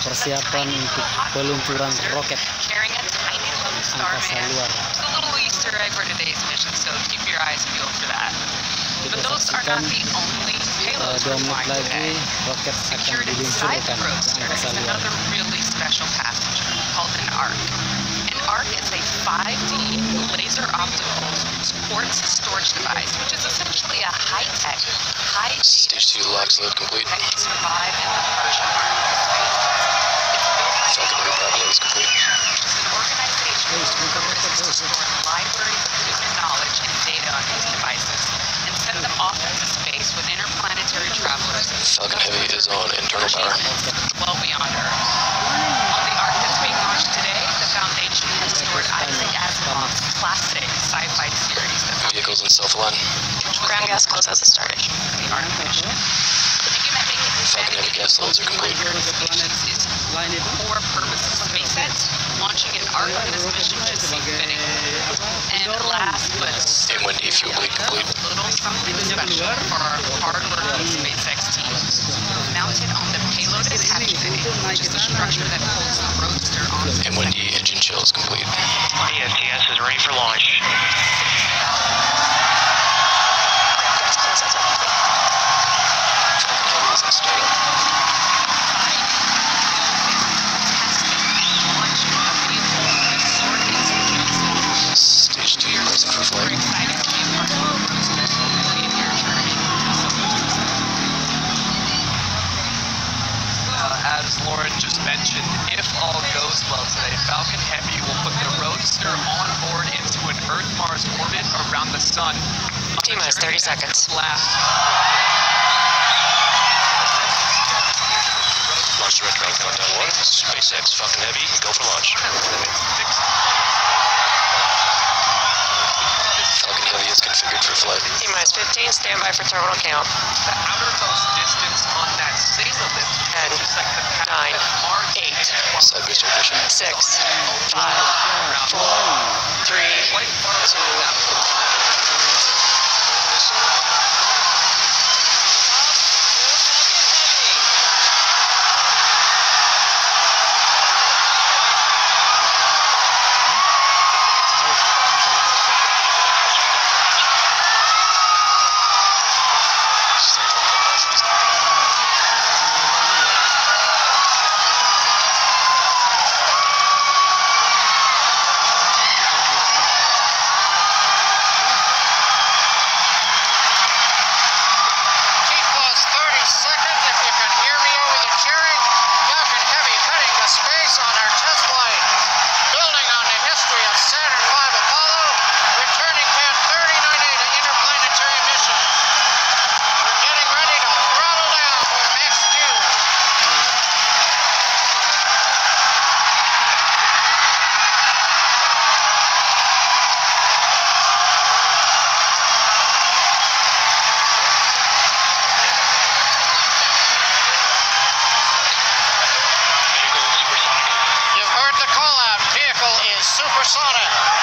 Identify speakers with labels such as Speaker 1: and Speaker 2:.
Speaker 1: persiapan untuk peluncuran roket angkasa luar.
Speaker 2: It's a little Easter egg for today's mission, so keep your eyes peeled for that.
Speaker 1: Kita saksikan eh, lagi roket akan diluncurkan angkasa luar.
Speaker 2: Arch. Is a 5D laser optical sports storage device, which is essentially a high-tech, high
Speaker 3: Stage 2 lock load complete.
Speaker 2: that can survive in the harsh environment of space. It's
Speaker 3: Falcon Heavy prep is complete.
Speaker 2: which an organization whose purpose is to store libraries of human knowledge and data on these devices and send them off into space with interplanetary travelers
Speaker 3: Falcon Heavy is on internal power.
Speaker 2: well beyond Earth. On the Arch that's being launched today, the Foundation has stored Isaac Asimov's classic sci-fi series that
Speaker 3: Vehicles in self-align.
Speaker 2: Ground gas close as it started. The Arch mission. Thinking that making
Speaker 3: Falcon Heavy gas loads are complete.
Speaker 2: is core purpose of SpaceX, launching an Arch on this mission just seemed fitting. And last but
Speaker 3: And Wendy fuel bleed complete.
Speaker 2: a little something special for our hard-working SpaceX team. Mounted on the payloaded hatch bay, which is the structure that holds the Roadster on
Speaker 3: And Wendy engine chill is complete.
Speaker 4: FTS is ready for launch.
Speaker 3: Falcon Heavy
Speaker 5: will put the Roadster on board into an Earth-Mars orbit around the sun.
Speaker 6: T-minus 30 seconds.
Speaker 5: Last.
Speaker 3: Launch direct round countdown one. SpaceX Falcon Heavy, go for launch. Falcon Heavy is configured for flight.
Speaker 6: T-minus 15, standby for terminal count.
Speaker 5: The outermost distance on that same ellipse
Speaker 6: 10,
Speaker 5: is the
Speaker 6: 9,
Speaker 5: 8, subject
Speaker 6: Persona.